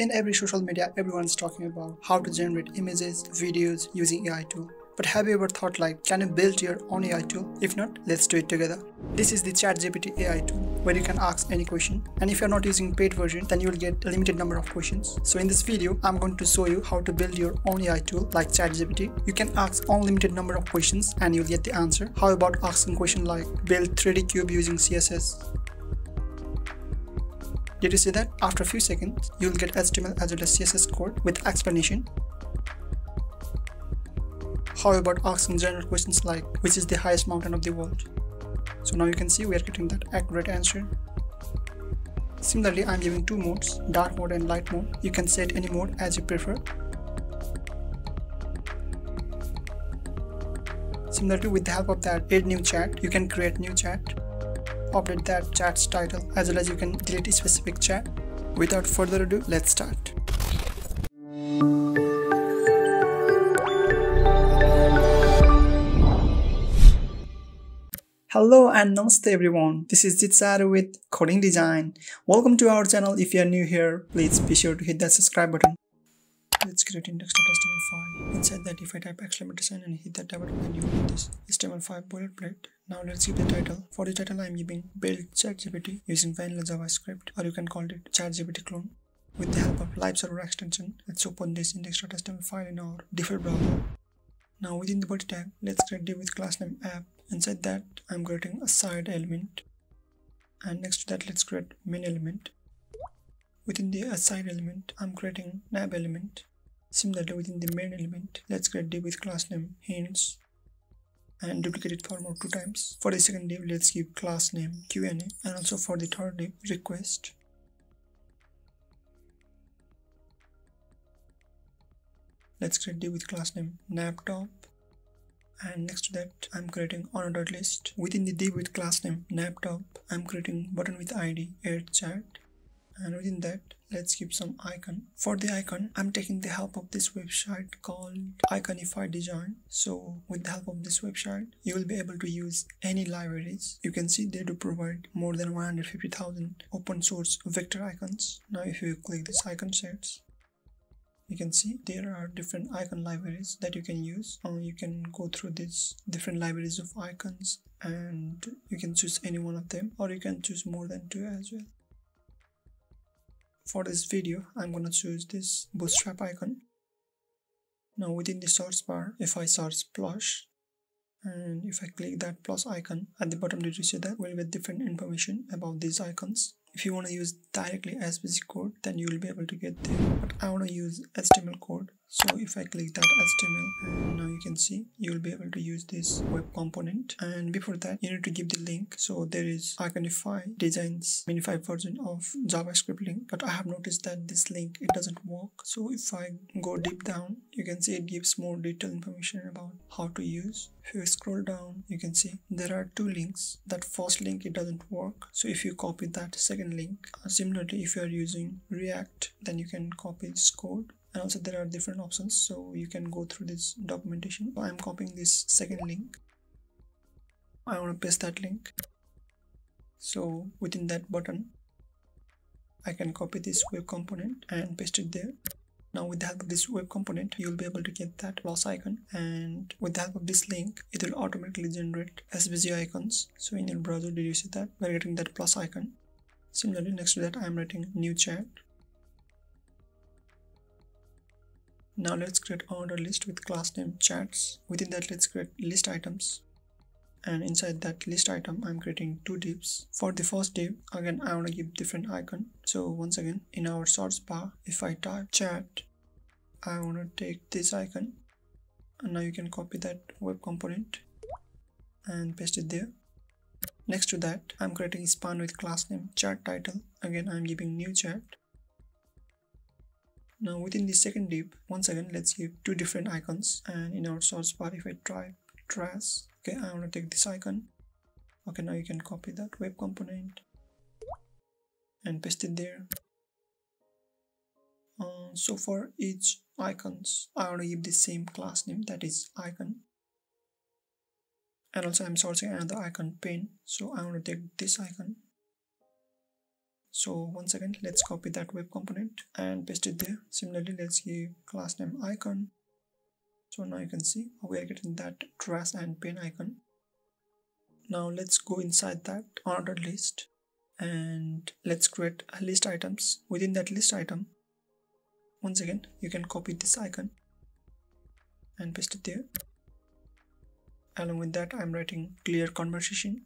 In every social media, everyone's talking about how to generate images, videos using AI tool. But have you ever thought like, can you build your own AI tool? If not, let's do it together. This is the ChatGPT AI tool where you can ask any question. And if you're not using paid version, then you will get a limited number of questions. So in this video, I'm going to show you how to build your own AI tool like ChatGPT. You can ask unlimited number of questions and you'll get the answer. How about asking question like build 3D cube using CSS? Did you see that? After a few seconds, you'll get HTML as well as CSS code with explanation how about asking general questions like which is the highest mountain of the world? So now you can see we are getting that accurate answer. Similarly, I'm giving two modes, dark mode and light mode. You can set any mode as you prefer. Similarly, with the help of that add new chat, you can create new chat, update that chat's title as well as you can delete a specific chat. Without further ado, let's start. Hello and namaste everyone. This is Jitsaru with Coding Design. Welcome to our channel. If you are new here, please be sure to hit that subscribe button. Let's create index.html file. Inside that, if I type exclamation sign and hit that tab button, then you will get this HTML5 boilerplate. Now let's give the title. For the title, I am giving build ChatGPT using vanilla JavaScript, or you can call it ChatGPT clone. With the help of live server extension, let's open this index.html file in our default browser. Now within the body tag, let's create div with class name app inside that I'm creating aside element and next to that let's create main element within the aside element I'm creating nav element similarly within the main element let's create div with class name hints and duplicate it for more two times. For the second div let's give class name Q&A and also for the third div request. Let's create div with class name navtop and next to that I'm creating another list. Within the div with class name navtop I'm creating button with id add chat and within that let's give some icon. For the icon i'm taking the help of this website called iconify design. So with the help of this website you will be able to use any libraries. You can see they do provide more than 150,000 open source vector icons. Now if you click this icon sets you can see there are different icon libraries that you can use. Uh, you can go through these different libraries of icons and you can choose any one of them or you can choose more than two as well for this video i'm gonna choose this bootstrap icon. Now within the source bar if i search plush and if i click that plus icon at the bottom did you see that? We'll get different information about these icons. If you want to use directly as SVG code then you will be able to get there. But I want to use HTML code so if I click that HTML and now you can see you will be able to use this web component. And before that you need to give the link. So there is Iconify designs minified version of JavaScript link. But I have noticed that this link it doesn't work. So if I go deep down you can see it gives more detailed information about how to use. If you scroll down you can see there are two links. That first link it doesn't work. So if you copy that second link uh, similarly if you are using react then you can copy this code and also there are different options so you can go through this documentation i'm copying this second link i want to paste that link so within that button i can copy this web component and paste it there now with the help of this web component, you'll be able to get that plus icon and with the help of this link, it will automatically generate SVG icons. So in your browser, did you see that? We're getting that plus icon. Similarly, next to that, I'm writing new chat. Now let's create another list with class name chats. Within that, let's create list items. And inside that list item, I'm creating two divs. For the first div, again, I want to give different icon. So once again, in our source bar, if I type chat, I want to take this icon. And now you can copy that web component and paste it there. Next to that, I'm creating a span with class name chat title. Again, I'm giving new chat. Now within the second div, once again, let's give two different icons. And in our source bar, if I try trash, okay i want to take this icon. Okay now you can copy that web component and paste it there. Uh, so for each icons i want to give the same class name that is icon. And also i'm sourcing another icon pane so i want to take this icon so once again let's copy that web component and paste it there. Similarly let's give class name icon. So now you can see we are getting that trash and pen icon. Now let's go inside that order list and let's create a list items. Within that list item once again you can copy this icon and paste it there. Along with that i'm writing clear conversation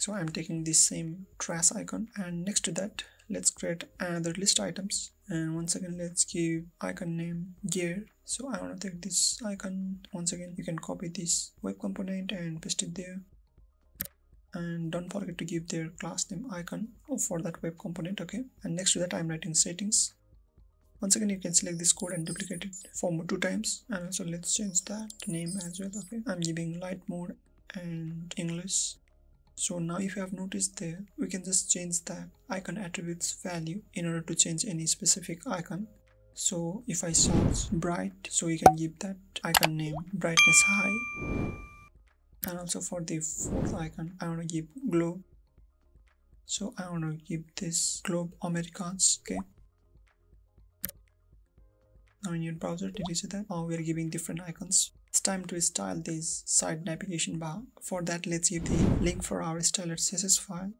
so i'm taking this same trash icon. And next to that let's create another list items. And once again let's give icon name gear. So i want to take this icon. Once again you can copy this web component and paste it there. And don't forget to give their class name icon for that web component okay? And next to that i'm writing settings. Once again you can select this code and duplicate it for two times. And also let's change that name as well okay? I'm giving light mode and english so now if you have noticed there we can just change that icon attributes value in order to change any specific icon. So if i search bright so we can give that icon name brightness high. And also for the fourth icon i want to give globe. So i want to give this globe americans okay? Now in your browser did you see that? Now we are giving different icons it's time to style this side navigation bar. For that let's give the link for our styler css file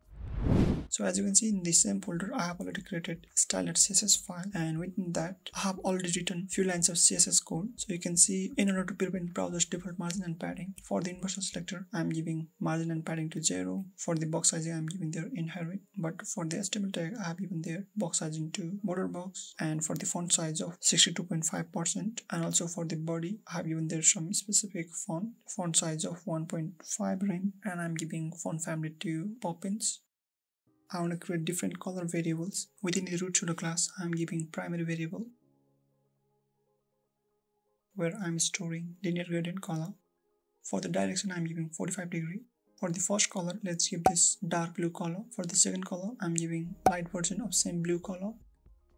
so as you can see in the same folder i have already created styler css file. And within that i have already written few lines of css code. So you can see in order to prevent browser's default margin and padding for the universal selector i'm giving margin and padding to zero. For the box sizing i'm giving their inherit. But for the html tag i have given their box sizing to border box. And for the font size of 62.5 percent. And also for the body i have given there some specific font font size of 1.5 rem and i'm giving font family to poppins I want to create different color variables. Within the root pseudo class, I'm giving primary variable where I'm storing linear gradient color. For the direction, I'm giving 45 degree. For the first color, let's give this dark blue color. For the second color, I'm giving light version of same blue color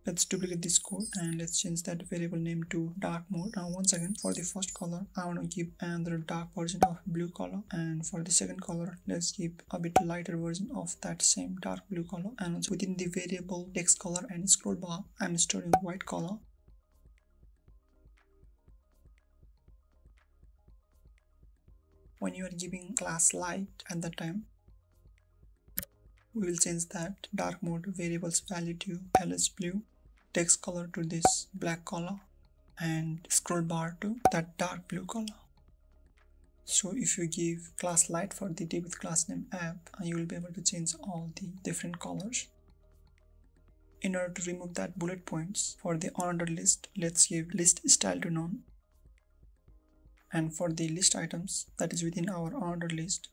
let's duplicate this code and let's change that variable name to dark mode. Now once again for the first color i want to give another dark version of blue color. And for the second color let's give a bit lighter version of that same dark blue color. And within the variable text color and scroll bar i'm storing white color. When you are giving class light at the time we will change that dark mode variables value to alice blue text color to this black color and scroll bar to that dark blue color. So if you give class light for the with class name app uh, you will be able to change all the different colors. In order to remove that bullet points for the order list let's give list style to none. And for the list items that is within our order list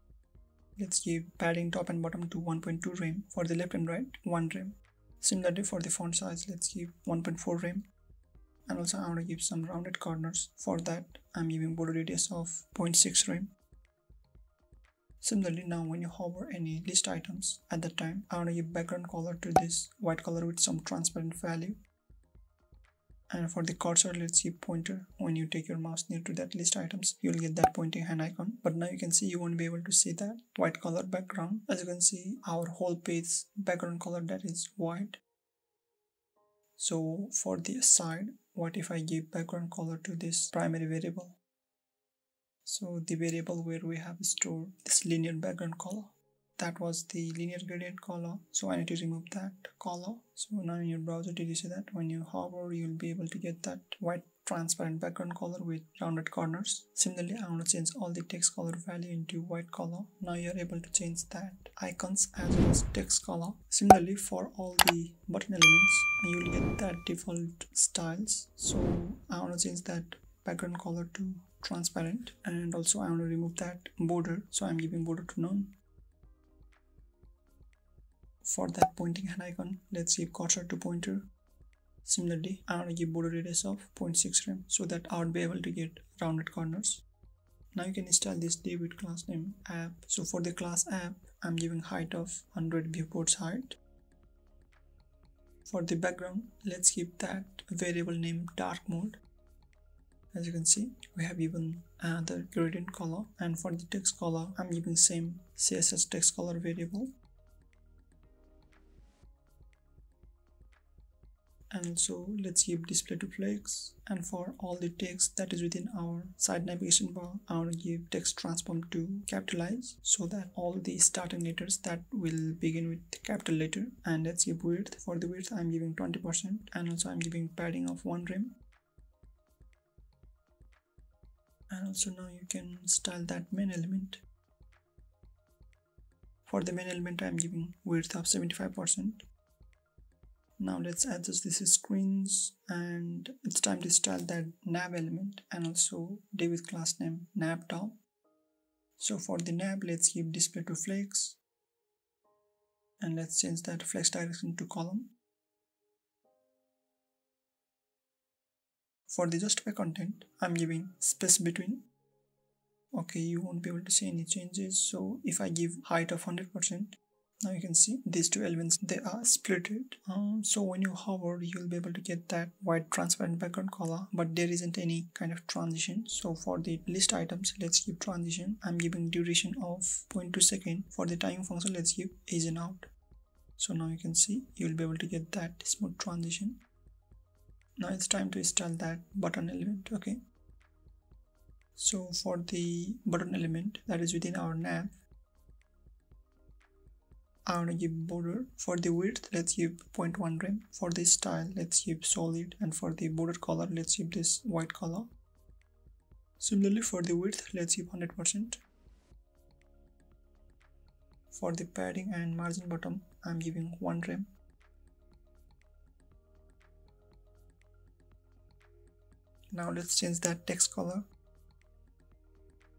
let's give padding top and bottom to 1.2 rem for the left and right 1 rem Similarly for the font size, let's give 1.4 rem. And also I want to give some rounded corners. For that, I'm giving border radius of 0.6 rem. Similarly, now when you hover any list items at that time, I want to give background color to this white color with some transparent value and for the cursor let's give pointer. When you take your mouse near to that list items you'll get that pointing hand icon. But now you can see you won't be able to see that white color background. As you can see our whole page background color that is white. So for the side what if i give background color to this primary variable? So the variable where we have stored this linear background color that was the linear gradient color. So I need to remove that color. So now in your browser did you see that? When you hover you'll be able to get that white transparent background color with rounded corners. Similarly I want to change all the text color value into white color. Now you're able to change that icons as well as text color. Similarly for all the button elements you'll get that default styles. So I want to change that background color to transparent. And also I want to remove that border. So I'm giving border to none for that pointing hand icon let's give cursor to pointer. Similarly i want to give border radius of 0.6 rem so that i would be able to get rounded corners. Now you can install this with class name app. So for the class app i'm giving height of 100 viewports height. For the background let's give that variable name dark mode. As you can see we have given another gradient color. And for the text color i'm giving same css text color variable and also let's give display to flex. And for all the text that is within our side navigation bar I to give text transform to capitalize so that all the starting letters that will begin with capital letter and let's give width for the width I'm giving 20% and also I'm giving padding of 1 rem. And also now you can style that main element. For the main element I'm giving width of 75% now let's adjust these screens and it's time to style that nav element and also div with class name nav top. So for the nav let's give display to flex and let's change that flex direction to column. For the justify content i'm giving space between. Okay you won't be able to see any changes. So if i give height of 100 percent now you can see these two elements they are splitted um, so when you hover you'll be able to get that white transparent background color but there isn't any kind of transition. So for the list items let's give transition. I'm giving duration of 0.2 second. For the time function let's give ease in out. So now you can see you'll be able to get that smooth transition. Now it's time to install that button element okay? So for the button element that is within our nav I want to give border for the width let's give 0.1 rem for the style let's give solid and for the border color let's give this white color. Similarly for the width let's give 100% for the padding and margin bottom I'm giving 1 rem now let's change that text color.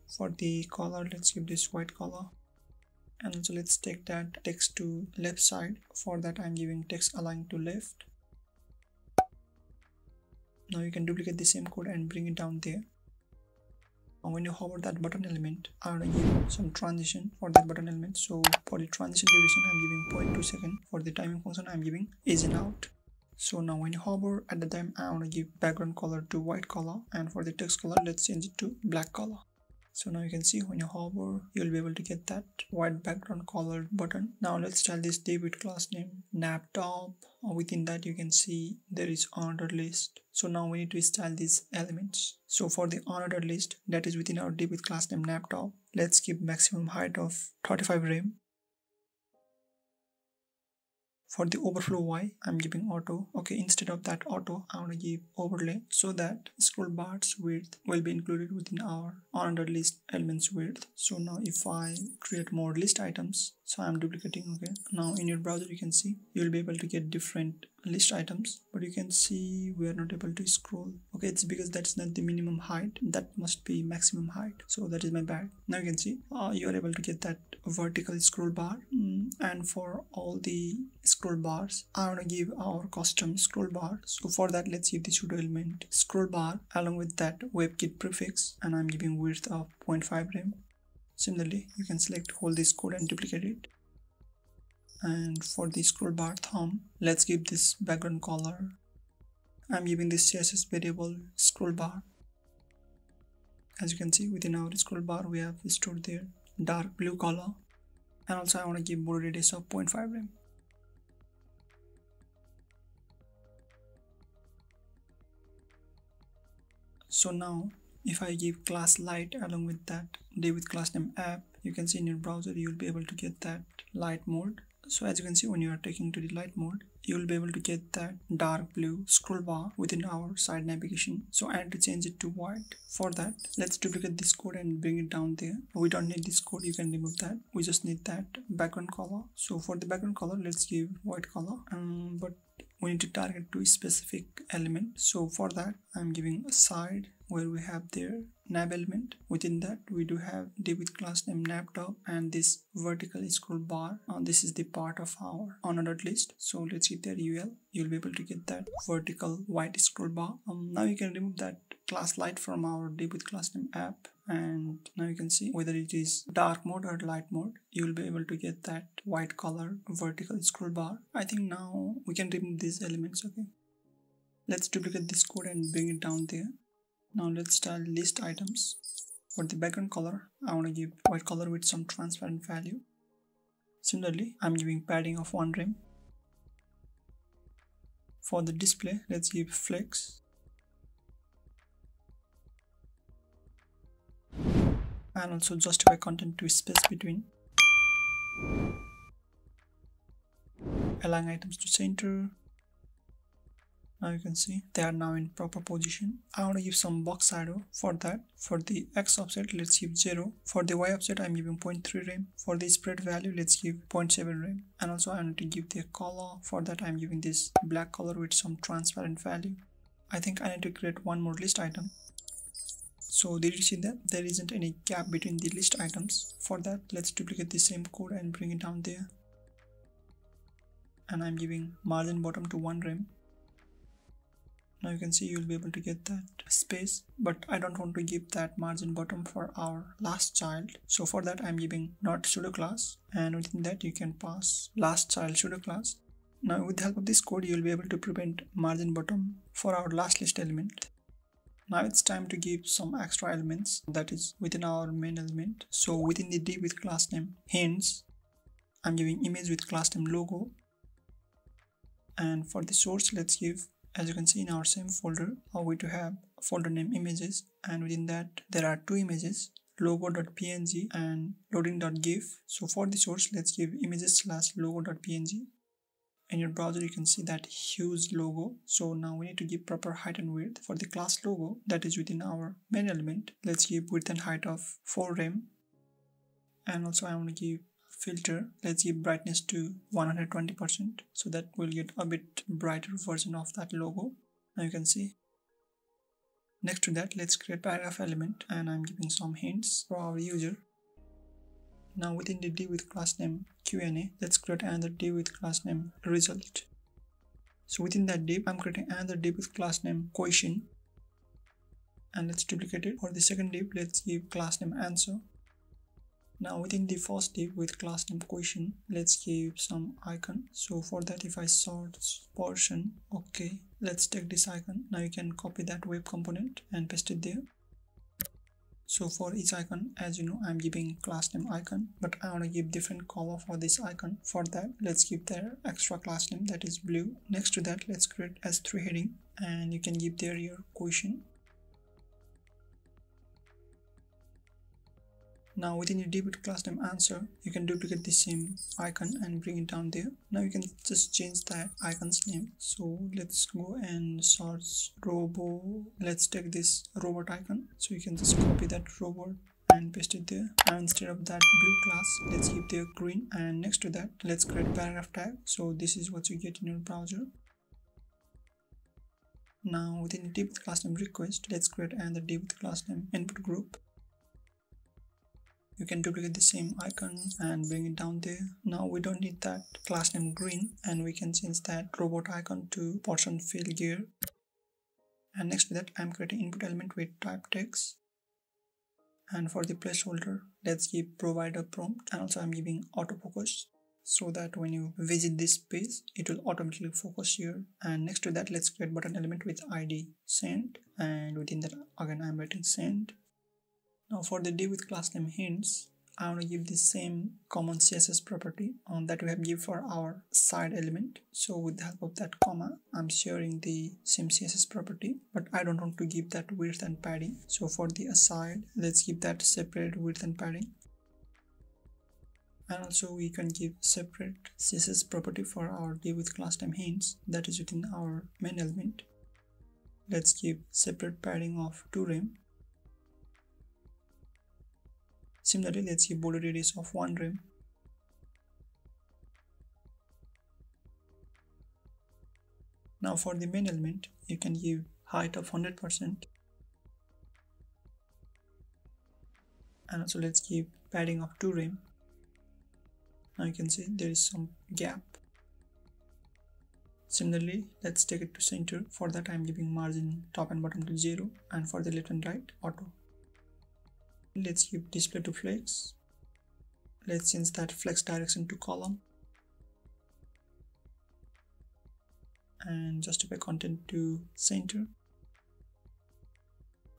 For the color let's give this white color and so let's take that text to left side. For that i'm giving text align to left. Now you can duplicate the same code and bring it down there. And when you hover that button element i want to give some transition for that button element. So for the transition duration i'm giving 0.2 second. For the timing function i'm giving ease in out. So now when you hover at the time i want to give background color to white color. And for the text color let's change it to black color so now you can see when you hover you'll be able to get that white background colored button. Now let's style this with class name nav top uh, within that you can see there is ordered list. So now we need to style these elements. So for the ordered list that is within our with class name nav top let's keep maximum height of 35 rem for the overflow y i'm giving auto. Okay instead of that auto i want to give overlay so that scroll bar's width will be included within our under list elements width. So now if i create more list items so i'm duplicating okay. Now in your browser you can see you'll be able to get different list items but you can see we are not able to scroll. Okay it's because that's not the minimum height. That must be maximum height. So that is my bad. Now you can see uh, you are able to get that vertical scroll bar. Mm, and for all the scroll bars. I want to give our custom scroll bar. So for that let's give the pseudo element scroll bar along with that webkit prefix and i'm giving width of 0.5 rem. Similarly you can select hold this code and duplicate it. And for the scroll bar thumb let's give this background color. I'm giving this css variable scroll bar. As you can see within our scroll bar we have stored there dark blue color. And also i want to give border radius of 0.5 rem so now if i give class light along with that div with class name app you can see in your browser you'll be able to get that light mode. So as you can see when you are taking to the light mode you will be able to get that dark blue scroll bar within our side navigation. So I had to change it to white for that. Let's duplicate this code and bring it down there. We don't need this code. You can remove that. We just need that background color. So for the background color let's give white color. Um, but we need to target to a specific element. So for that i'm giving a side where we have their nav element. Within that we do have with class name nav top and this vertical scroll bar. Uh, this is the part of our ordered list. So let's get their ul you'll be able to get that vertical white scroll bar. Um, now you can remove that class light from our with class name app and now you can see whether it is dark mode or light mode you will be able to get that white color vertical scroll bar. I think now we can remove these elements okay? Let's duplicate this code and bring it down there. Now let's style list items. For the background color i want to give white color with some transparent value. Similarly i'm giving padding of 1 rem for the display let's give flex and also justify content to space between align items to center. Now you can see they are now in proper position. I want to give some box shadow for that. For the x offset let's give 0 for the y offset i'm giving 0.3 rem for the spread value let's give 0.7 rem and also i need to give the color. For that i'm giving this black color with some transparent value. I think i need to create one more list item so did you see that? There isn't any gap between the list items. For that let's duplicate the same code and bring it down there. And i'm giving margin bottom to 1 rem. Now you can see you'll be able to get that space but I don't want to give that margin bottom for our last child. So for that I'm giving not pseudo class and within that you can pass last child pseudo class. Now with the help of this code you'll be able to prevent margin bottom for our last list element now it's time to give some extra elements that is within our main element so within the div with class name hints. I'm giving image with class name logo. And for the source let's give as you can see in our same folder we do have folder name images. And within that there are two images logo.png and loading.gif so for the source let's give images slash logo.png in your browser you can see that huge logo. So now we need to give proper height and width for the class logo that is within our main element. Let's give width and height of 4 rem. And also i want to give filter. Let's give brightness to 120 percent so that we'll get a bit brighter version of that logo. Now you can see. Next to that let's create paragraph element. And i'm giving some hints for our user now within the div with class name Q&A, let's create another div with class name result. So within that div, I'm creating another div with class name question. And let's duplicate it. For the second div, let's give class name answer now within the first div with class name question let's give some icon so for that if i search portion okay let's take this icon now you can copy that web component and paste it there so for each icon as you know i'm giving class name icon but i want to give different color for this icon. For that let's give their extra class name that is blue. Next to that let's create s3 heading and you can give there your question Now within your debut class name answer, you can duplicate the same icon and bring it down there. Now you can just change that icon's name. So let's go and search robo. Let's take this robot icon. So you can just copy that robot and paste it there and instead of that blue class let's keep the green and next to that let's create paragraph tag so this is what you get in your browser now within the div class name request let's create another div class name input group you can duplicate the same icon and bring it down there. Now we don't need that class name green and we can change that robot icon to person fill gear. And next to that i'm creating input element with type text. And for the placeholder let's give provider prompt and also i'm giving autofocus so that when you visit this page it will automatically focus here. And next to that let's create button element with id send and within that again i'm writing send now for the div with class name hints, I want to give the same common CSS property um, that we have give for our side element. So with the help of that comma, I'm sharing the same CSS property, but I don't want to give that width and padding. So for the aside, let's give that separate width and padding. And also we can give separate CSS property for our div with class name hints that is within our main element. Let's give separate padding of 2 rem Similarly, let's give border radius of 1 rem. Now for the main element, you can give height of 100% and also let's give padding of 2 rem. Now you can see there is some gap. Similarly, let's take it to center. For that, I'm giving margin top and bottom to 0 and for the left and right, auto let's give display to flex. Let's change that flex direction to column. And justify content to center.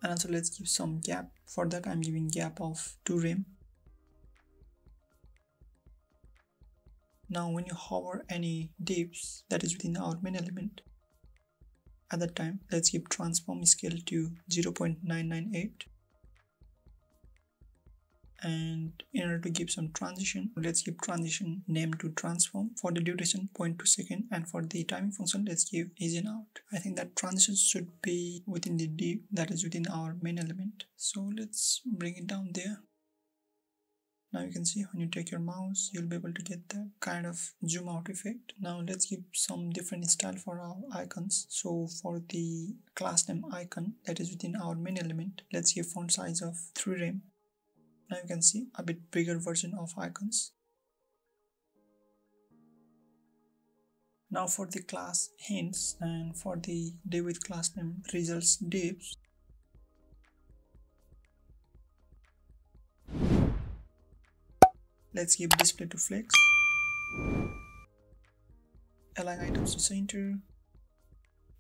And also let's give some gap. For that i'm giving gap of 2 rem. Now when you hover any divs that is within our main element at that time let's give transform scale to 0.998 and in order to give some transition let's give transition name to transform. For the duration 0.2 second and for the timing function let's give ease in out. I think that transition should be within the div that is within our main element. So let's bring it down there. Now you can see when you take your mouse you'll be able to get that kind of zoom out effect. Now let's give some different style for our icons. So for the class name icon that is within our main element let's give font size of 3 rem now you can see a bit bigger version of icons. Now for the class hints and for the div with class name results divs let's give display to flex. Align items to center.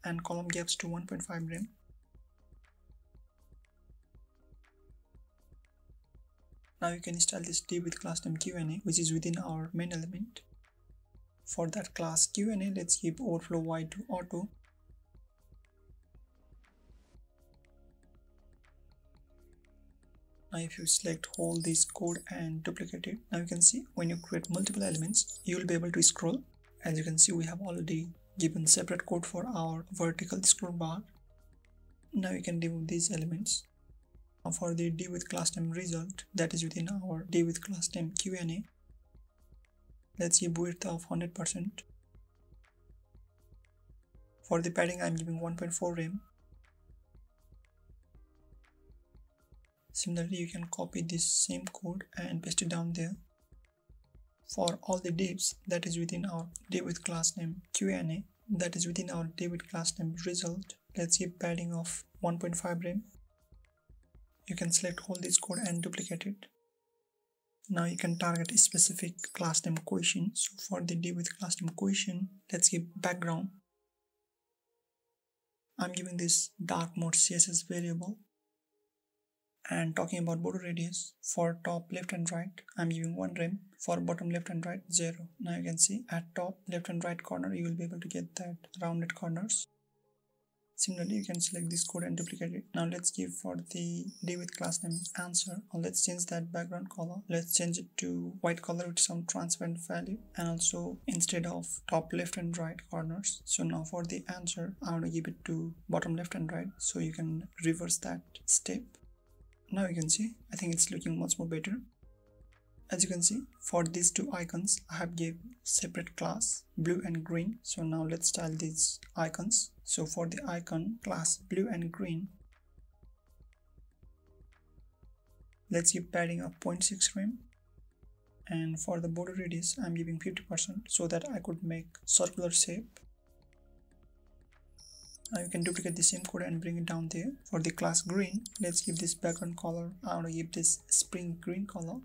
And column gaps to 1.5 rem Now you can install this div with class name Q&A which is within our main element. For that class Q&A, let's give overflow y to auto. Now if you select all this code and duplicate it, now you can see when you create multiple elements, you will be able to scroll. As you can see, we have already given separate code for our vertical scroll bar. Now you can remove these elements Uh, for the div with class name result that is within our div with class name Q&A. Let's give width of 100%. For the padding I'm giving 1.4 rem. Similarly you can copy this same code and paste it down there. For all the divs that is within our div with class name Q&A that is within our div with class name result let's give padding of 1.5 rem you can select all this code and duplicate it. Now you can target a specific class name question so for the div with class name question let's give background. I'm giving this dark mode css variable. And talking about border radius for top left and right i'm giving one rem. For bottom left and right zero. Now you can see at top left and right corner you will be able to get that rounded corners Similarly, you can select this code and duplicate it. Now let's give for the div with class name answer. Or let's change that background color. Let's change it to white color with some transparent value and also instead of top left and right corners. So now for the answer, I want to give it to bottom left and right. So you can reverse that step. Now you can see, I think it's looking much more better as you can see for these two icons i have gave separate class blue and green. So now let's style these icons. So for the icon class blue and green let's give padding of 0.6 rem and for the border radius i'm giving 50 percent so that i could make circular shape. Now you can duplicate the same code and bring it down there. For the class green let's give this background color. I want to give this spring green color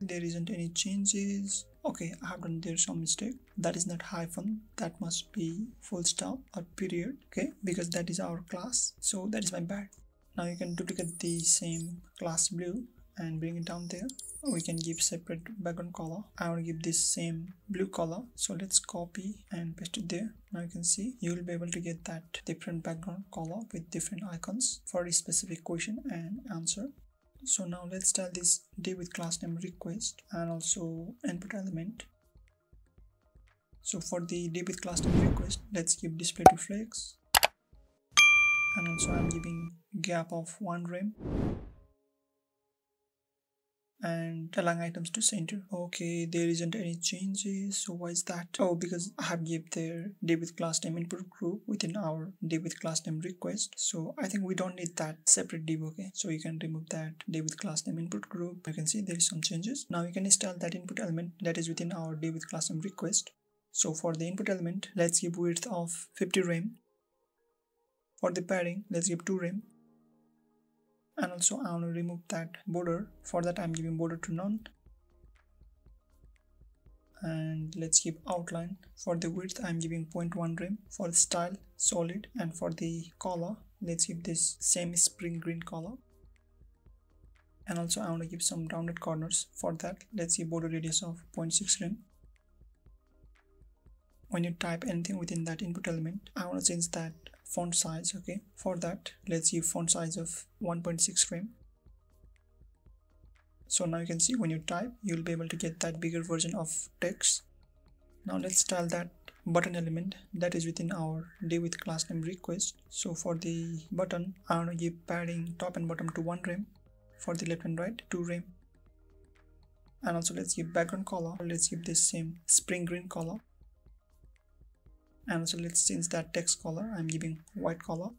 there isn't any changes. Okay i have done there some mistake. That is not hyphen. That must be full stop or period okay? Because that is our class so that is my bad. Now you can duplicate the same class blue and bring it down there. We can give separate background color. I to give this same blue color so let's copy and paste it there. Now you can see you will be able to get that different background color with different icons for a specific question and answer so now let's style this div with class name request and also input element. So for the div with class name request let's give display to flex. And also i'm giving gap of one rem and align items to center. Okay there isn't any changes. So why is that? Oh because i have give their with class name input group within our with class name request. So i think we don't need that separate div okay? So you can remove that with class name input group. You can see there is some changes. Now you can install that input element that is within our with class name request. So for the input element let's give width of 50 rem. For the padding let's give 2 rem and also I want to remove that border. For that I'm giving border to none. And let's keep outline. For the width I'm giving 0.1 rem for the style solid. And for the color let's give this same spring green color. And also I want to give some rounded corners. For that let's give border radius of 0.6 rem when you type anything within that input element I want to change that font size okay? For that let's give font size of 1.6 frame. So now you can see when you type you'll be able to get that bigger version of text. Now let's style that button element that is within our div with class name request. So for the button i want to give padding top and bottom to one rem for the left and right two rem and also let's give background color. Let's give this same spring green color and also let's change that text color. I'm giving white color.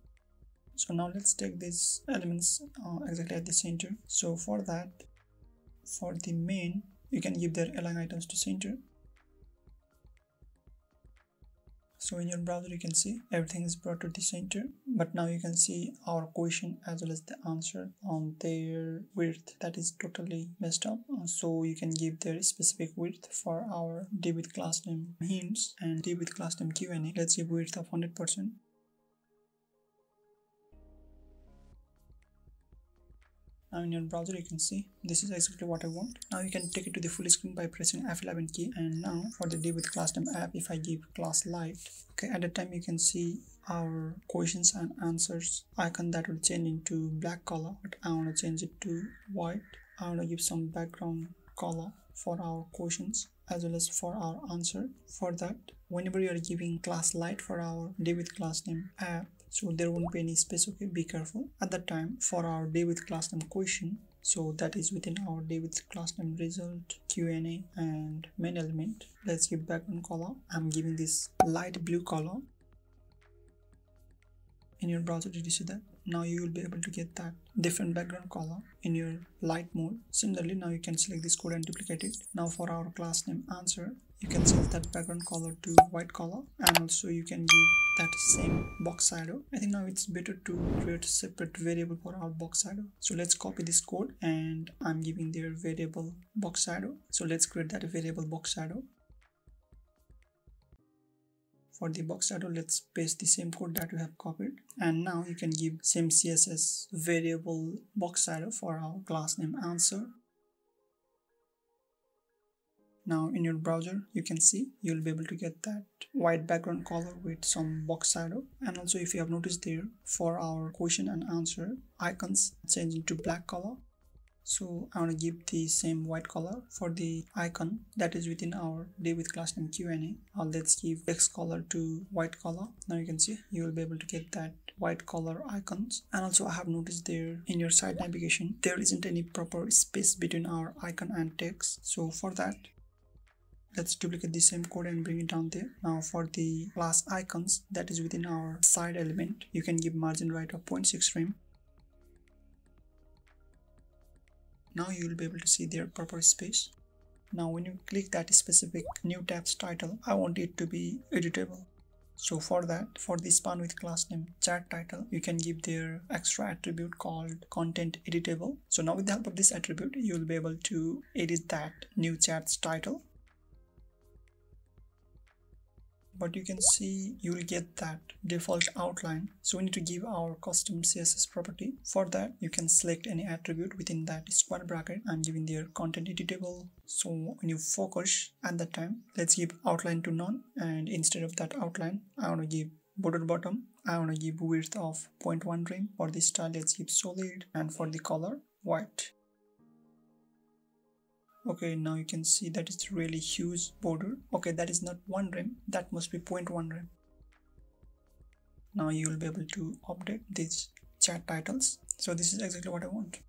So now let's take these elements uh, exactly at the center. So for that for the main you can give their align items to center so in your browser you can see everything is brought to the center but now you can see our question as well as the answer on their width that is totally messed up. Uh, so you can give their specific width for our with class name hints and with class name Q&A let's give width of 100 percent now in your browser you can see. This is exactly what I want. Now you can take it to the full screen by pressing F11 key. And now for the div with class name app if I give class light okay at the time you can see our questions and answers icon that will change into black color but I want to change it to white. I want to give some background color for our questions as well as for our answer. For that whenever you are giving class light for our div with class name app so there won't be any space okay? Be careful. At that time for our day with class name question so that is within our day with class name result Q&A and main element. Let's give background color. I'm giving this light blue color. In your browser did you see that? Now you will be able to get that different background color in your light mode. Similarly now you can select this code and duplicate it. Now for our class name answer you can set that background color to white color and also you can give that same box shadow. I think now it's better to create a separate variable for our box shadow. So let's copy this code and i'm giving their variable box shadow. So let's create that variable box shadow. For the box shadow let's paste the same code that we have copied. And now you can give same css variable box shadow for our class name answer now in your browser you can see you'll be able to get that white background color with some box shadow and also if you have noticed there for our question and answer icons change into black color so I want to give the same white color for the icon that is within our div with class name Q&A. Uh, let's give text color to white color. Now you can see you will be able to get that white color icons and also I have noticed there in your site navigation there isn't any proper space between our icon and text so for that let's duplicate the same code and bring it down there. Now for the class icons that is within our side element you can give margin right of 0.6 frame. Now you will be able to see their proper space. Now when you click that specific new tab's title i want it to be editable. So for that for the span with class name chat title you can give their extra attribute called content editable. So now with the help of this attribute you will be able to edit that new chat's title but you can see you will get that default outline. So we need to give our custom css property. For that you can select any attribute within that square bracket i'm giving their content editable. So when you focus at that time let's give outline to none. And instead of that outline i want to give border bottom. I want to give width of 0.1 rem for the style let's give solid. And for the color white okay now you can see that it's really huge border. Okay that is not one rem that must be 0.1 rem. Now you will be able to update these chat titles. So this is exactly what i want.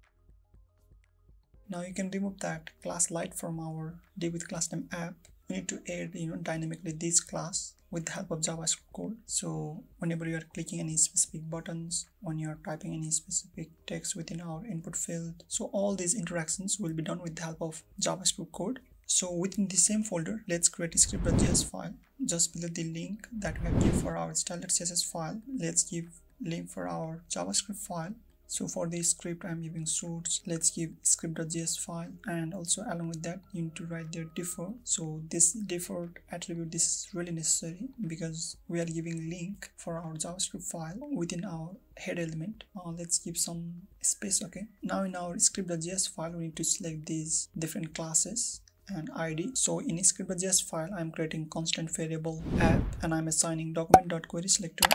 Now you can remove that class light from our with class name app. We need to add you know dynamically this class with the help of JavaScript code. So whenever you are clicking any specific buttons, when you are typing any specific text within our input field, so all these interactions will be done with the help of JavaScript code. So within the same folder, let's create a script.js file. Just below the link that we have given for our style.css file, let's give link for our JavaScript file so for this script i'm giving source let's give script.js file and also along with that you need to write their default. So this default attribute this is really necessary because we are giving link for our javascript file within our head element. Uh, let's give some space okay? Now in our script.js file we need to select these different classes and id so in script.js file i'm creating constant variable app and i'm assigning document.query selector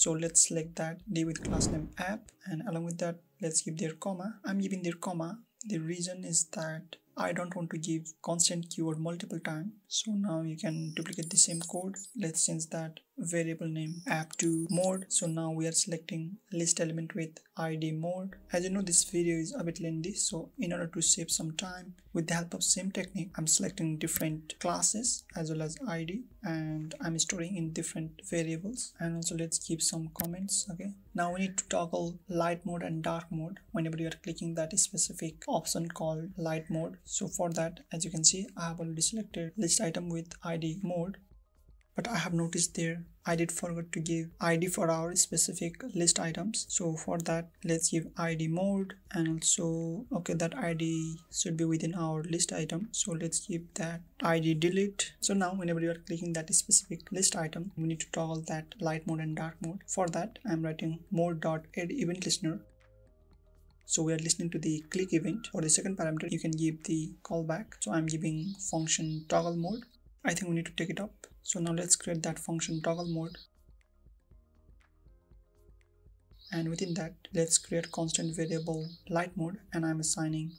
so let's select that d with class name app and along with that let's give their comma. I'm giving their comma. The reason is that I don't want to give constant keyword multiple times so now you can duplicate the same code. Let's change that variable name app2 mode. So now we are selecting list element with id mode. As you know this video is a bit lengthy so in order to save some time with the help of same technique i'm selecting different classes as well as id and i'm storing in different variables. And also let's keep some comments okay? Now we need to toggle light mode and dark mode. Whenever you are clicking that specific option called light mode. So for that as you can see i have already selected list item with id mode. But I have noticed there I did forget to give ID for our specific list items. So for that let's give ID mode and also okay that ID should be within our list item. So let's keep that ID delete. So now whenever you are clicking that specific list item we need to toggle that light mode and dark mode. For that I'm writing mode dot add event listener. So we are listening to the click event. For the second parameter you can give the callback. So i'm giving function toggle mode. I think we need to take it up so now let's create that function toggle mode. And within that let's create constant variable light mode and I'm assigning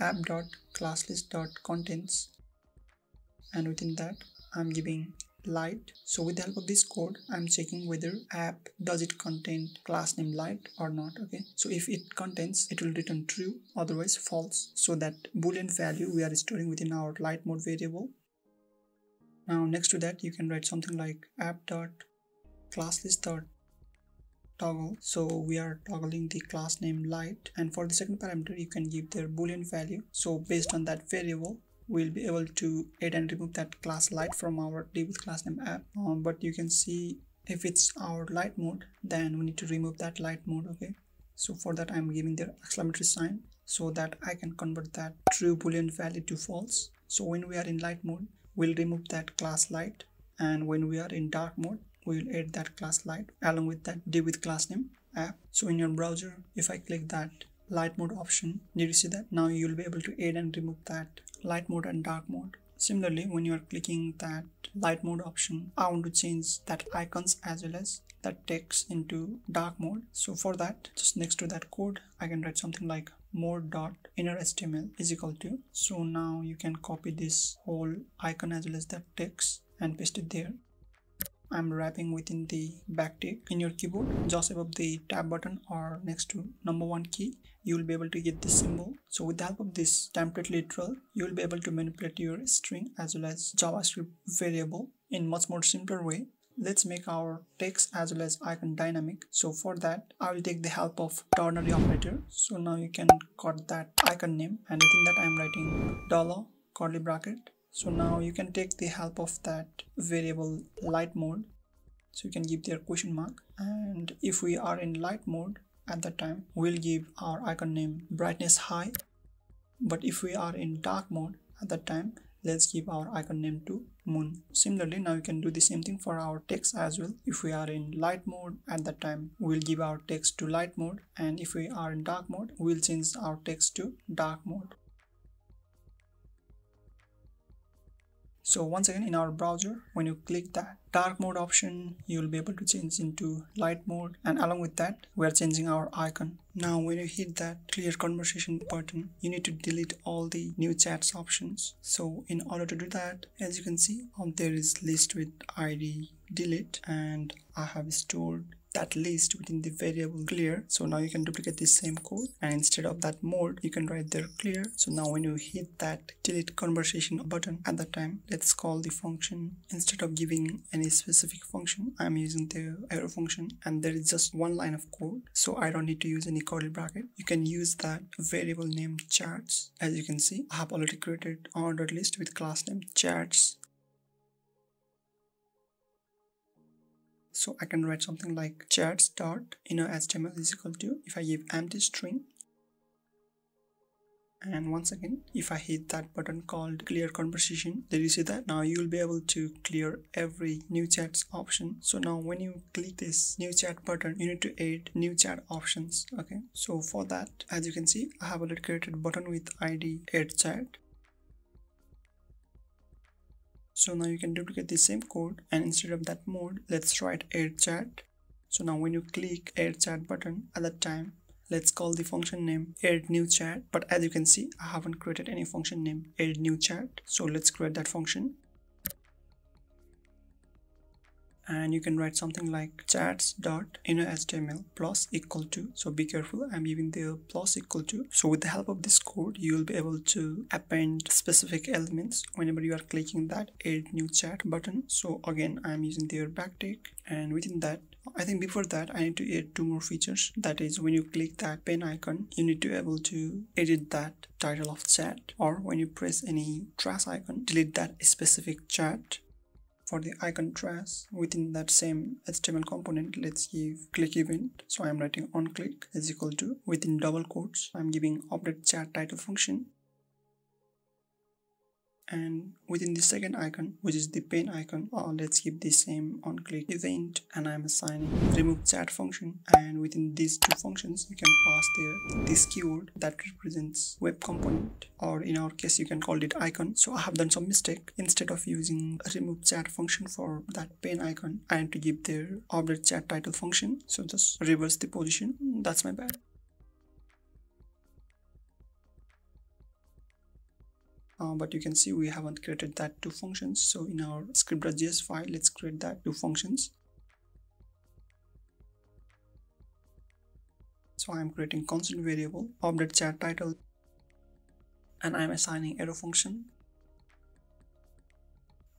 app.classlist.contains and within that I'm giving light. So with the help of this code i'm checking whether app does it contain class name light or not okay? So if it contains it will return true otherwise false. So that boolean value we are storing within our light mode variable now next to that you can write something like app dot dot toggle so we are toggling the class name light and for the second parameter you can give their boolean value. So based on that variable we'll be able to add and remove that class light from our with class name app. Um, but you can see if it's our light mode then we need to remove that light mode okay? So for that i'm giving the exclamatory sign so that i can convert that true boolean value to false. So when we are in light mode we'll remove that class light and when we are in dark mode we will add that class light along with that div with class name app. So in your browser if i click that light mode option did you see that? Now you'll be able to add and remove that light mode and dark mode. Similarly when you are clicking that light mode option i want to change that icons as well as that text into dark mode. So for that just next to that code i can write something like mode dot inner html is equal to. So now you can copy this whole icon as well as that text and paste it there. I'm wrapping within the backtick in your keyboard just above the tab button or next to number one key you will be able to get this symbol. So with the help of this template literal you will be able to manipulate your string as well as javascript variable in much more simpler way let's make our text as well as icon dynamic. So for that i will take the help of ternary operator. So now you can cut that icon name. And within that i'm writing dollar curly bracket. So now you can take the help of that variable light mode. So you can give their question mark. And if we are in light mode at that time we'll give our icon name brightness high. But if we are in dark mode at that time let's give our icon name to moon. Similarly now you can do the same thing for our text as well. If we are in light mode at that time we'll give our text to light mode. And if we are in dark mode we'll change our text to dark mode so once again in our browser when you click that dark mode option you'll be able to change into light mode. And along with that we are changing our icon. Now when you hit that clear conversation button you need to delete all the new chats options. So in order to do that as you can see there is list with id delete and i have stored that list within the variable clear. So now you can duplicate this same code and instead of that mode you can write there clear. So now when you hit that delete conversation button at that time let's call the function. Instead of giving any specific function i'm using the arrow function and there is just one line of code. So i don't need to use any curly bracket. You can use that variable name chats. As you can see i have already created ordered list with class name chats so I can write something like chats dot inner HTML is equal to if I give empty string. And once again if I hit that button called clear conversation did you see that? Now you will be able to clear every new chats option. So now when you click this new chat button you need to add new chat options okay? So for that as you can see I have already created button with ID add chat so now you can duplicate the same code and instead of that mode let's write add chat. So now when you click add chat button at that time let's call the function name add new chat. But as you can see i haven't created any function name add new chat. So let's create that function and you can write something like chats dot inner html plus equal to so be careful i'm giving the plus equal to. So with the help of this code you will be able to append specific elements. Whenever you are clicking that add new chat button. So again i'm using their backtick and within that I think before that I need to add two more features. That is when you click that pen icon you need to be able to edit that title of chat or when you press any trash icon delete that specific chat for the icon trash within that same html component let's give click event. So i'm writing on click is equal to within double quotes. I'm giving update chat title function and within the second icon which is the pen icon uh, let's keep the same on click. Event and i'm assigning remove chat function and within these two functions you can pass there this keyword that represents web component. Or in our case you can call it icon. So i have done some mistake. Instead of using remove chat function for that pen icon i need to give their update chat title function. So just reverse the position. That's my bad uh, but you can see we haven't created that two functions. So in our script.js file let's create that two functions. So i'm creating constant variable update chat title and i'm assigning arrow function.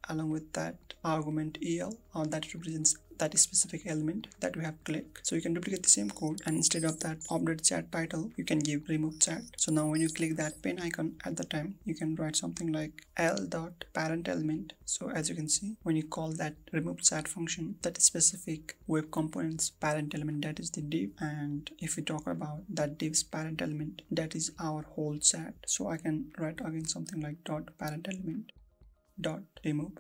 Along with that argument el uh, that represents that specific element that we have clicked so you can duplicate the same code and instead of that update chat title you can give remove chat. So now when you click that pen icon at the time you can write something like el dot parent element. So as you can see when you call that remove chat function that specific web components parent element that is the div. And if we talk about that div's parent element that is our whole chat. So i can write again something like dot parent element dot remove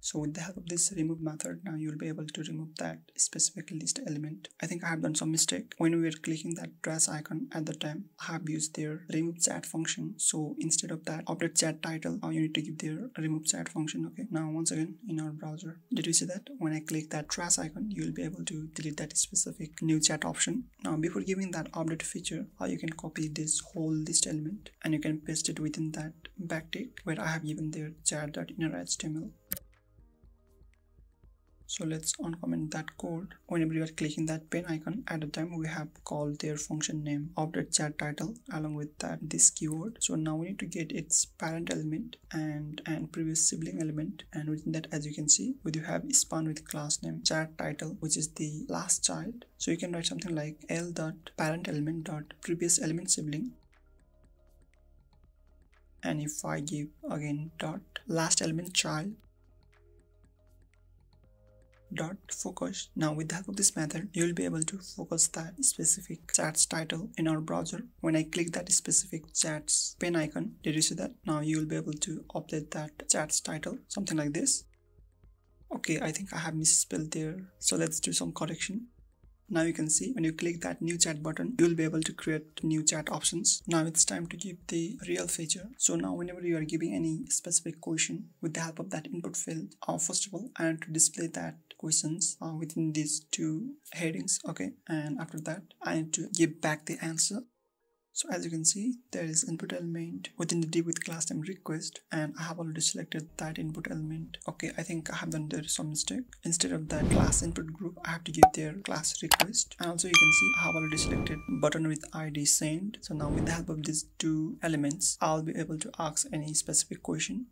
so with the help of this remove method now you'll be able to remove that specific list element. I think i have done some mistake. When we were clicking that trash icon at the time i have used their remove chat function. So instead of that update chat title now you need to give their remove chat function. Okay now once again in our browser. Did you see that? When i click that trash icon you will be able to delete that specific new chat option. Now before giving that update feature how you can copy this whole list element and you can paste it within that backtick where i have given their chat.inner.html so let's uncomment that code. Whenever you are clicking that pen icon at the time we have called their function name update chat title along with that this keyword. So now we need to get its parent element and and previous sibling element. And within that as you can see we do have span with class name chat title which is the last child. So you can write something like el dot parent element dot previous element sibling. And if i give again dot last element child dot focus. Now with the help of this method you will be able to focus that specific chat's title in our browser. When i click that specific chat's pen icon did you see that? Now you will be able to update that chat's title something like this. Okay i think i have misspelled there. So let's do some correction. Now you can see when you click that new chat button you will be able to create new chat options. Now it's time to give the real feature. So now whenever you are giving any specific question with the help of that input field uh, first of all i want to display that questions uh, within these two headings okay? And after that i need to give back the answer. So as you can see there is input element within the with class name request and i have already selected that input element okay? I think i have done there some mistake. Instead of that class input group i have to give their class request. And also you can see i have already selected button with id send. So now with the help of these two elements i'll be able to ask any specific question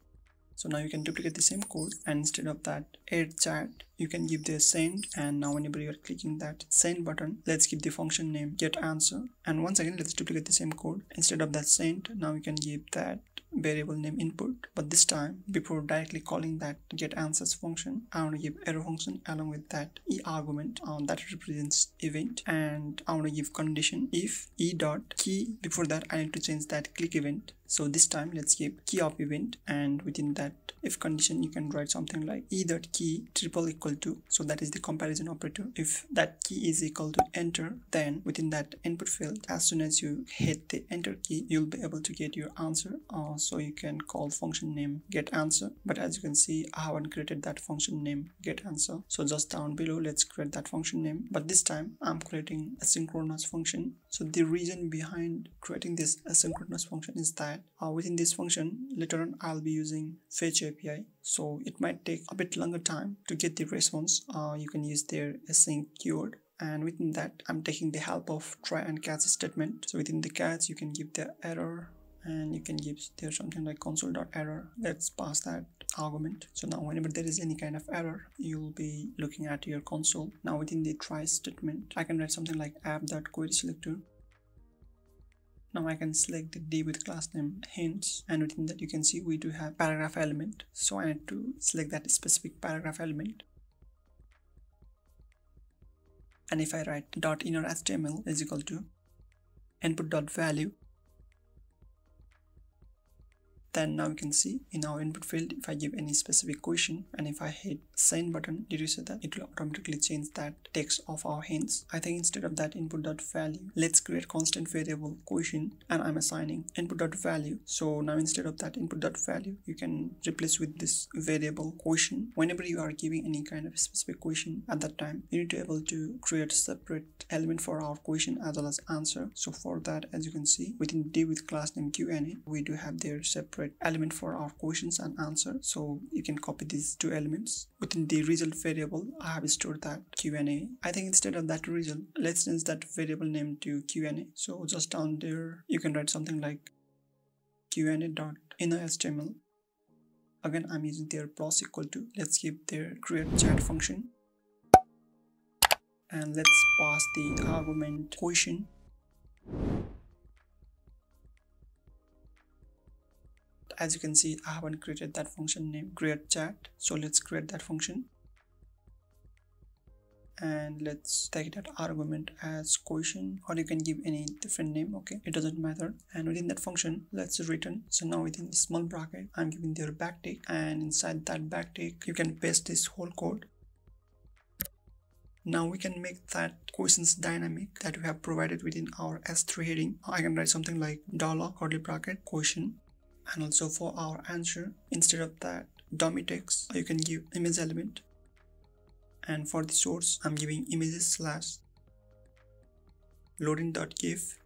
so now you can duplicate the same code and instead of that add chat you can give the send. And now whenever you are clicking that send button let's give the function name get answer. And once again let's duplicate the same code. Instead of that send now we can give that variable name input. But this time before directly calling that get answers function i want to give arrow function along with that e argument. Um, that represents event. And i want to give condition if e dot key. Before that i need to change that click event so this time let's give keyup event and within that if condition you can write something like e dot key triple equal to so that is the comparison operator. If that key is equal to enter then within that input field as soon as you hit the enter key you'll be able to get your answer. Uh, so you can call function name get answer. But as you can see i haven't created that function name get answer. So just down below let's create that function name. But this time i'm creating asynchronous function. So the reason behind creating this asynchronous function is that uh, within this function later on I'll be using fetch API so it might take a bit longer time to get the response. Uh, you can use their async keyword. And within that I'm taking the help of try and catch statement. So within the catch you can give the error and you can give there something like console.error let's pass that argument. So now whenever there is any kind of error you'll be looking at your console. Now within the try statement i can write something like app.query selector now I can select the D with class name hints and within that you can see we do have paragraph element. So I need to select that specific paragraph element. And if I write dot inner HTML is equal to input dot value then now you can see in our input field if I give any specific question and if I hit send button did you see that? It will automatically change that text of our hints I think instead of that input dot value let's create constant variable question and I'm assigning input dot value so now instead of that input dot value you can replace with this variable question. Whenever you are giving any kind of specific question at that time you need to able to create separate element for our question as well as answer. So for that as you can see within d with class name q&a we do have their separate separate element for our questions and answer. So you can copy these two elements within the result variable. I have stored that q&a i think instead of that result let's change that variable name to q&a so just down there you can write something like q&a dot inner html again i'm using their plus equal to let's give their create chat function. And let's pass the argument question as you can see I haven't created that function name create chat. So let's create that function. And let's take that argument as question or you can give any different name okay? It doesn't matter. And within that function let's return. So now within the small bracket i'm giving their backtick. And inside that backtick you can paste this whole code. Now we can make that questions dynamic that we have provided within our h3 heading. I can write something like dollar curly bracket question and also for our answer instead of that dummy text you can give image element. And for the source i'm giving images slash loading.gif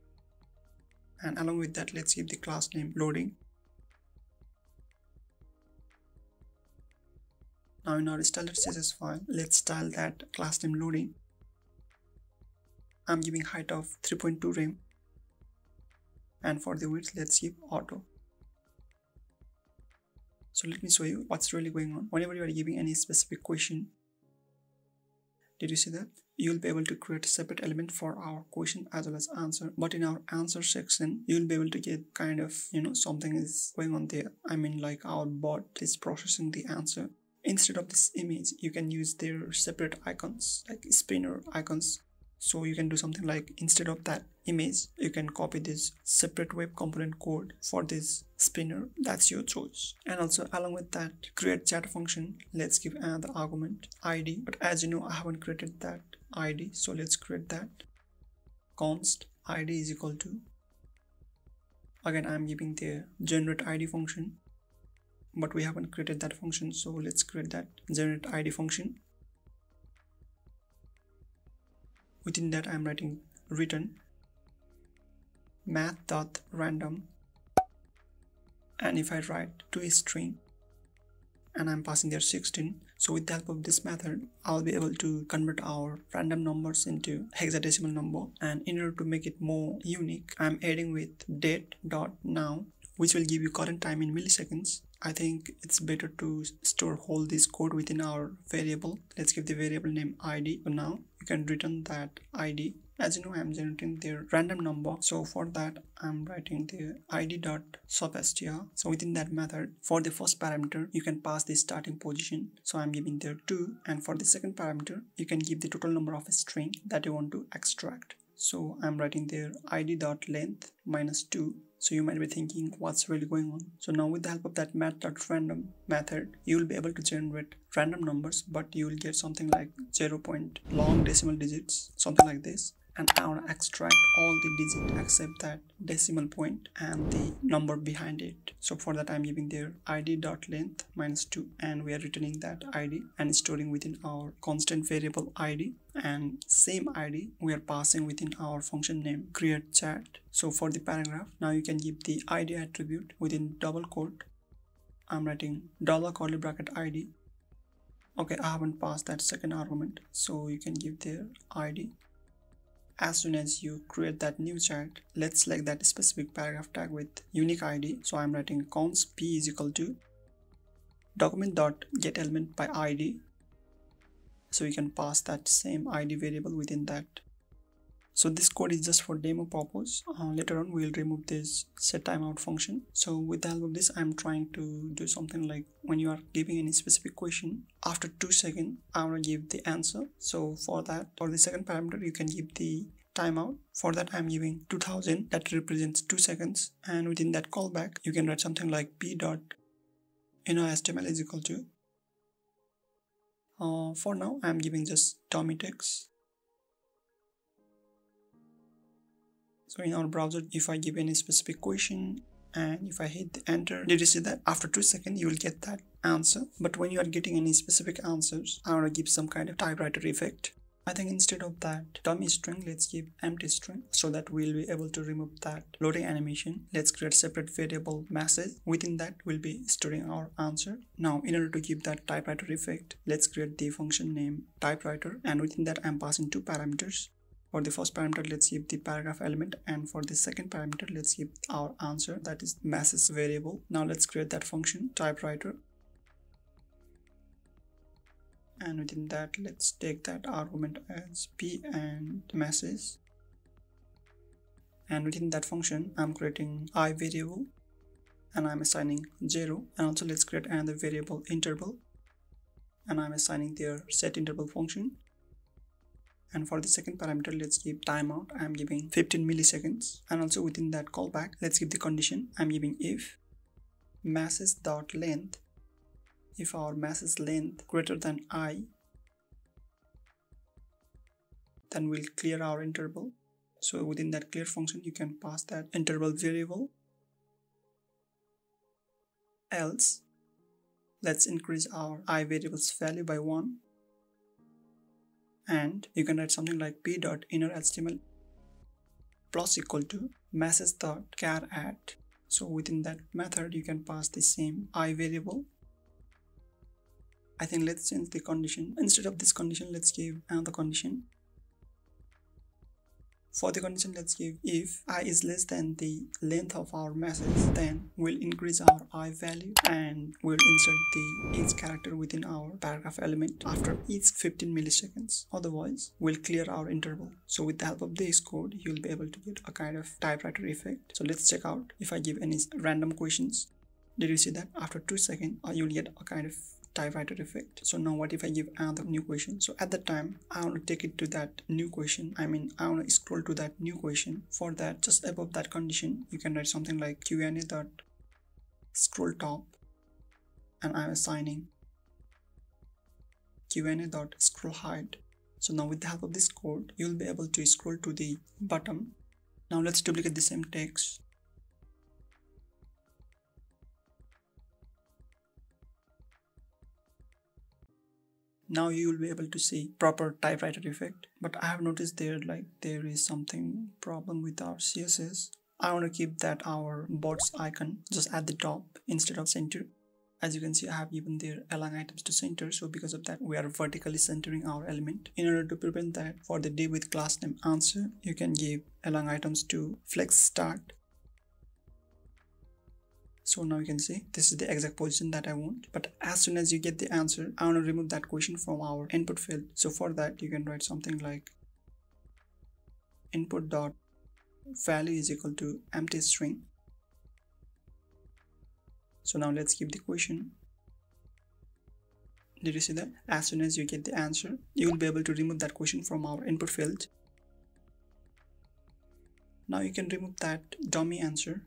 and along with that let's give the class name loading. Now in our styled css file let's style that class name loading. I'm giving height of 3.2 rem. And for the width let's give auto so let me show you what's really going on. Whenever you are giving any specific question, did you see that? You'll be able to create a separate element for our question as well as answer. But in our answer section, you'll be able to get kind of, you know, something is going on there. I mean like our bot is processing the answer. Instead of this image, you can use their separate icons like spinner icons so you can do something like instead of that image you can copy this separate web component code for this spinner. That's your choice. And also along with that create chat function. Let's give another argument id but as you know i haven't created that id so let's create that. Const id is equal to again i'm giving the generate id function but we haven't created that function. So let's create that generate id function within that I'm writing return math.random and if I write to a string and I'm passing there 16 so with the help of this method I'll be able to convert our random numbers into hexadecimal number. And in order to make it more unique I'm adding with date dot now which will give you current time in milliseconds. I think it's better to store whole this code within our variable. Let's give the variable name id for now you can return that id as you know i'm generating the random number. So for that i'm writing the id dot substr. So within that method for the first parameter you can pass the starting position. So i'm giving there 2 and for the second parameter you can give the total number of a string that you want to extract. So i'm writing there id dot length minus 2 So you might be thinking what's really going on. So now with the help of that math.random method, you will be able to generate random numbers, but you will get something like 0 point long decimal digits, something like this and I want to extract all the digit except that decimal point and the number behind it. So for that I'm giving there id dot length minus 2 and we are returning that id and storing within our constant variable id and same id we are passing within our function name create chat. So for the paragraph now you can give the id attribute within double quote. I'm writing dollar curly bracket id okay I haven't passed that second argument so you can give there id as soon as you create that new chat let's select that specific paragraph tag with unique id so i'm writing const p is equal to document dot get element by id so you can pass that same id variable within that so this code is just for demo purpose. Uh, later on we'll remove this set timeout function. So with the help of this i'm trying to do something like when you are giving any specific question after two seconds i want to give the answer. So for that for the second parameter you can give the timeout. For that i'm giving 2000 that represents two seconds. And within that callback you can write something like p dot inner html is equal to. Uh, for now i'm giving just dummy text in our browser if i give any specific question and if i hit the enter did you see that after two seconds you will get that answer but when you are getting any specific answers i want to give some kind of typewriter effect I think instead of that dummy string, let's give empty string so that we'll be able to remove that loading animation. Let's create separate variable message. Within that, we'll be storing our answer. Now, in order to give that typewriter effect, let's create the function name typewriter. And within that, I'm passing two parameters. For the first parameter, let's give the paragraph element. And for the second parameter, let's give our answer. That is message variable. Now let's create that function typewriter. And within that let's take that argument as p and message. And within that function I'm creating i variable and I'm assigning 0 and also let's create another variable interval. And I'm assigning their set interval function and for the second parameter let's give timeout i'm giving 15 milliseconds. And also within that callback let's give the condition. I'm giving if message dot length if our message length greater than i then we'll clear our interval. So within that clear function you can pass that interval variable. Else let's increase our i variables value by 1 and you can write something like p dot inner html plus equal to message dot char at. So within that method you can pass the same i variable. I think let's change the condition. Instead of this condition let's give another condition for the condition let's give if i is less than the length of our message then we'll increase our i value and we'll insert the each character within our paragraph element after each 15 milliseconds. Otherwise we'll clear our interval. So with the help of this code you'll be able to get a kind of typewriter effect. So let's check out if i give any random questions. Did you see that after two seconds uh, you'll get a kind of typewriter effect so now what if i give another new question? So at the time i want to take it to that new question. I mean i want to scroll to that new question. For that just above that condition you can write something like q&a dot scroll top and i'm assigning q&a dot scroll height. So now with the help of this code you'll be able to scroll to the bottom. Now let's duplicate the same text now you will be able to see proper typewriter effect. But i have noticed there like there is something problem with our css i want to keep that our bots icon just at the top instead of center. As you can see i have given there align items to center. So because of that we are vertically centering our element. In order to prevent that for the div with class name answer you can give align items to flex start so now you can see this is the exact position that I want. But as soon as you get the answer I want to remove that question from our input field. So for that you can write something like input dot value is equal to empty string. So now let's keep the question. Did you see that? As soon as you get the answer you will be able to remove that question from our input field. Now you can remove that dummy answer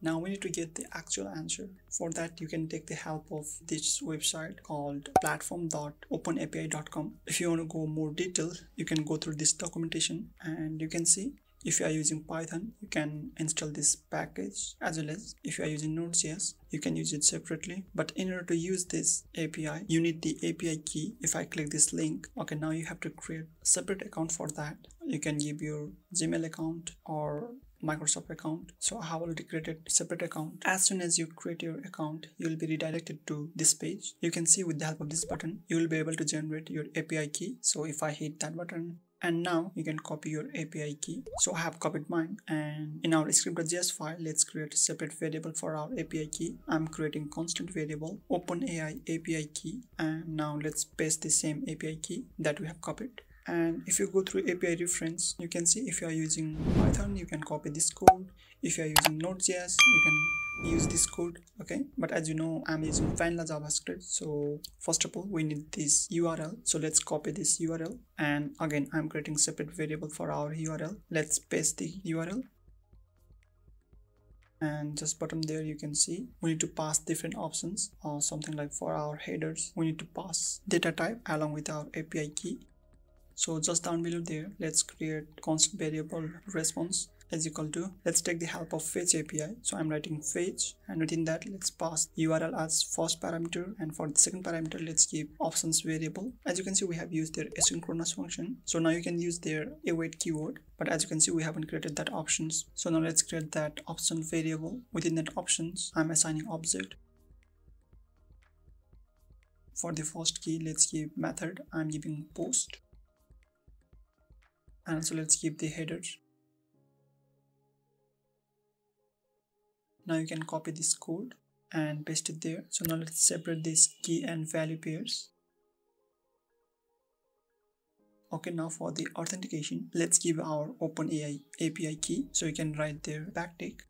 Now we need to get the actual answer. For that, you can take the help of this website called platform.openai.com. If you want to go more detail, you can go through this documentation and you can see if you are using python you can install this package as well as if you are using node.js you can use it separately but in order to use this api you need the api key if i click this link okay now you have to create a separate account for that you can give your gmail account or Microsoft account. So I have already created a separate account. As soon as you create your account, you will be redirected to this page. You can see with the help of this button, you will be able to generate your API key. So if I hit that button, and now you can copy your API key. So I have copied mine and in our script.js file, let's create a separate variable for our API key. I'm creating constant variable OpenAI API key and now let's paste the same API key that we have copied. And if you go through API reference, you can see if you are using Python, you can copy this code. If you are using Node.js, you can use this code okay? But as you know i'm using vanilla javascript. So first of all we need this url so let's copy this url and again i'm creating separate variable for our url let's paste the url and just bottom there you can see we need to pass different options or something like for our headers. We need to pass data type along with our api key so just down below there let's create constant variable response is equal to let's take the help of fetch api so i'm writing fetch and within that let's pass url as first parameter and for the second parameter let's give options variable. As you can see we have used their asynchronous function. So now you can use their await keyword but as you can see we haven't created that options. So now let's create that option variable. Within that options i'm assigning object. For the first key let's give method. I'm giving post and so let's give the headers now you can copy this code and paste it there. So now let's separate this key and value pairs. Okay now for the authentication let's give our openai api key. So you can write there backtick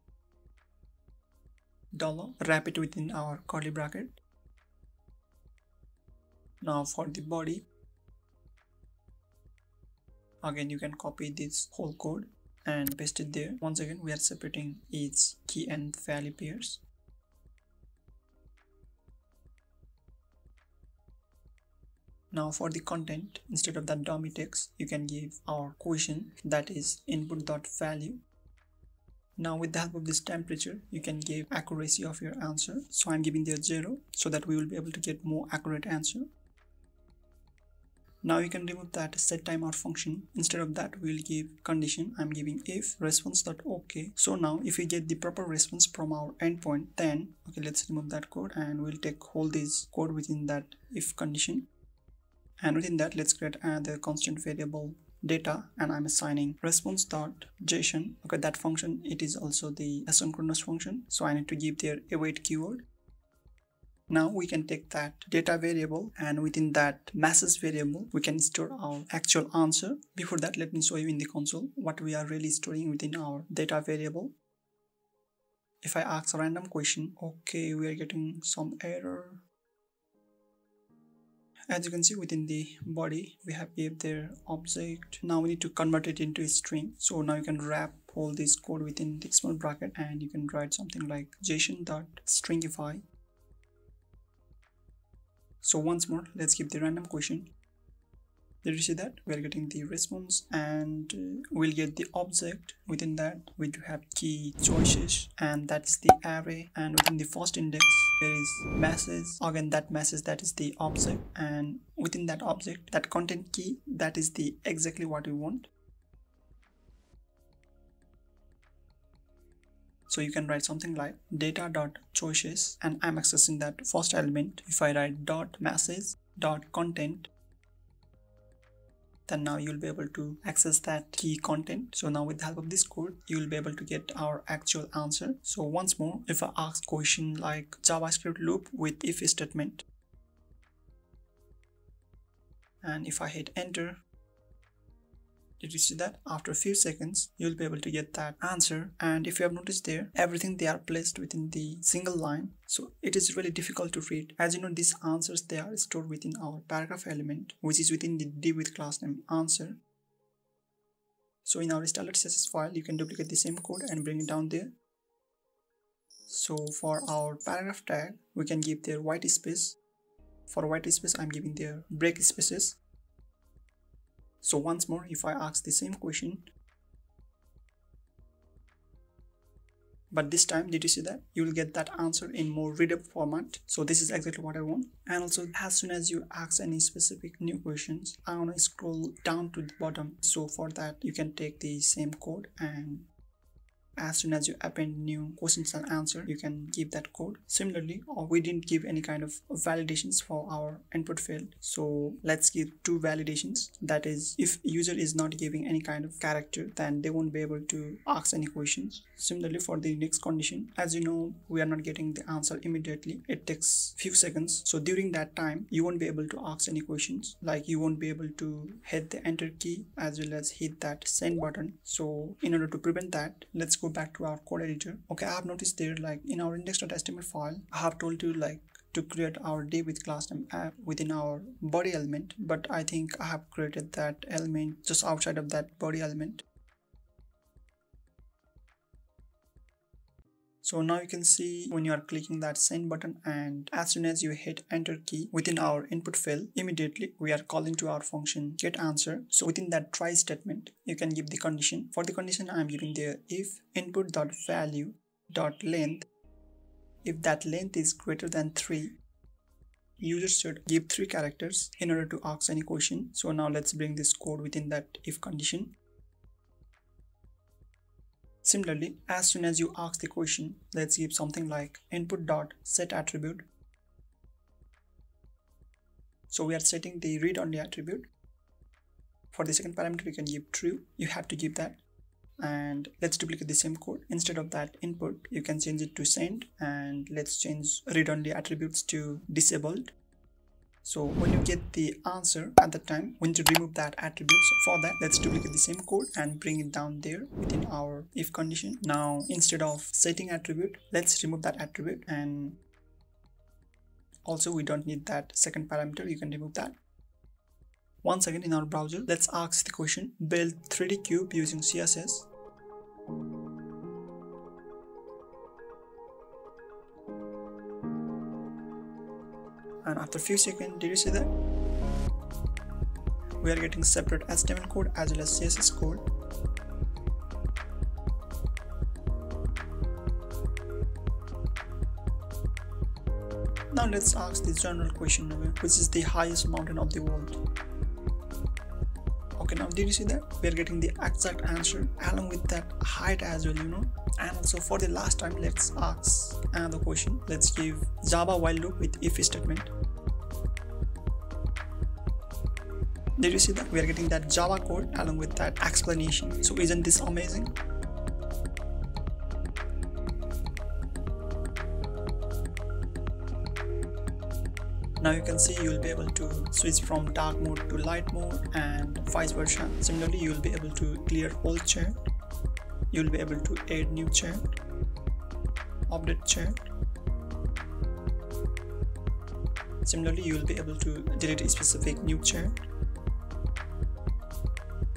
dollar wrap it within our curly bracket. Now for the body again you can copy this whole code and paste it there once again we are separating each key and value pairs Now for the content, instead of that dummy text, you can give our question that is input.value. Now with the help of this temperature, you can give accuracy of your answer. So I'm giving there 0 so that we will be able to get more accurate answer. Now you can remove that set timeout function. Instead of that, we'll give condition. I'm giving if response.ok. So now if we get the proper response from our endpoint, then okay, let's remove that code and we'll take hold this code within that if condition. And within that, let's create another constant variable data and I'm assigning response dot JSON. Okay, that function, it is also the asynchronous function. So I need to give their await keyword now we can take that data variable and within that message variable, we can store our actual answer. Before that, let me show you in the console what we are really storing within our data variable. If I ask a random question, okay, we are getting some error. As you can see within the body, we have gave their object. Now we need to convert it into a string. So now you can wrap all this code within the small bracket and you can write something like json.stringify so once more let's give the random question. Did you see that? We are getting the response and uh, we'll get the object within that we do have key choices and that is the array and within the first index there is message again that message that is the object and within that object that content key that is the exactly what we want So you can write something like data dot choices and I'm accessing that first element. If I write dot message dot content then now you'll be able to access that key content so now with the help of this code you will be able to get our actual answer so once more if i ask question like javascript loop with if statement and if i hit enter did you see that? After a few seconds, you'll be able to get that answer. And if you have noticed there, everything they are placed within the single line. So it is really difficult to read. As you know, these answers, they are stored within our paragraph element, which is within the div with class name answer. So in our starlet CSS file, you can duplicate the same code and bring it down there. so for our paragraph tag we can give their white space for white space i'm giving their break spaces so once more if i ask the same question but this time did you see that? You will get that answer in more readable format. So this is exactly what i want. And also as soon as you ask any specific new questions i want to scroll down to the bottom. So for that you can take the same code and as soon as you append new questions and answer you can give that code. Similarly or we didn't give any kind of validations for our input field. So let's give two validations. That is if user is not giving any kind of character then they won't be able to ask any questions. Similarly for the next condition as you know we are not getting the answer immediately. It takes few seconds. So during that time you won't be able to ask any questions. Like you won't be able to hit the enter key as well as hit that send button. So in order to prevent that let's go back to our code editor. Okay i have noticed there like in our index.html file i have told you like to create our div with class name app within our body element but i think i have created that element just outside of that body element So now you can see when you are clicking that send button and as soon as you hit enter key within our input field, immediately we are calling to our function get answer. So within that try statement, you can give the condition. For the condition I am giving there if input dot value dot length, if that length is greater than 3, user should give 3 characters in order to ask any question. So now let's bring this code within that if condition. Similarly, as soon as you ask the question, let's give something like input dot set attribute. So we are setting the read only attribute. For the second parameter, we can give true. You have to give that. And let's duplicate the same code. Instead of that input, you can change it to send and let's change read only attributes to disabled so when you get the answer at the time need to remove that attribute. So for that let's duplicate the same code and bring it down there within our if condition. Now instead of setting attribute let's remove that attribute and also we don't need that second parameter. You can remove that. Once again in our browser let's ask the question build 3d cube using css and after a few seconds did you see that? We are getting separate HTML code as well as CSS code. Now let's ask this general question which is the highest mountain of the world. Okay now did you see that? We are getting the exact answer along with that height as well you know. And also for the last time let's ask another question. Let's give java while loop with if statement did you see that? We are getting that java code along with that explanation. So isn't this amazing? Now you can see you will be able to switch from dark mode to light mode and vice versa. Similarly you will be able to clear old chat you will be able to add new chat update chat similarly you will be able to delete a specific new chat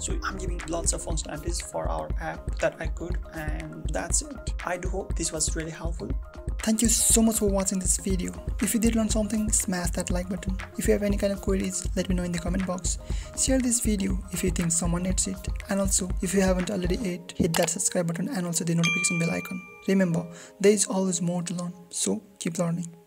so i'm giving lots of functionalities for our app that i could and that's it i do hope this was really helpful Thank you so much for watching this video. If you did learn something, smash that like button. If you have any kind of queries, let me know in the comment box. Share this video if you think someone needs it. And also, if you haven't already hit, hit that subscribe button and also the notification bell icon. Remember, there is always more to learn, so keep learning.